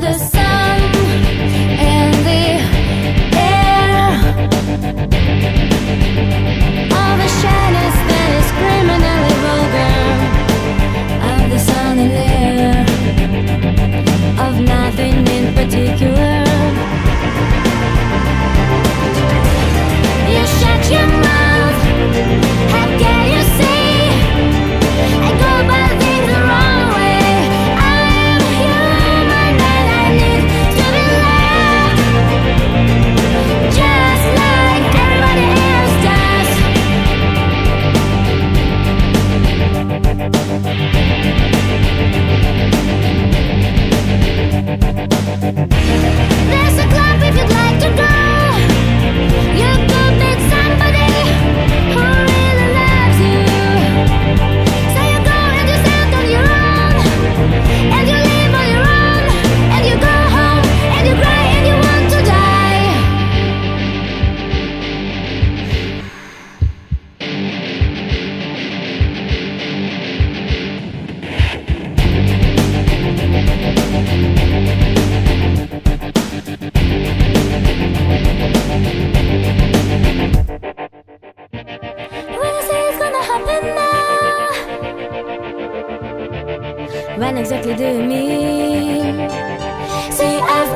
This. happen now? When exactly do you mean? See, I've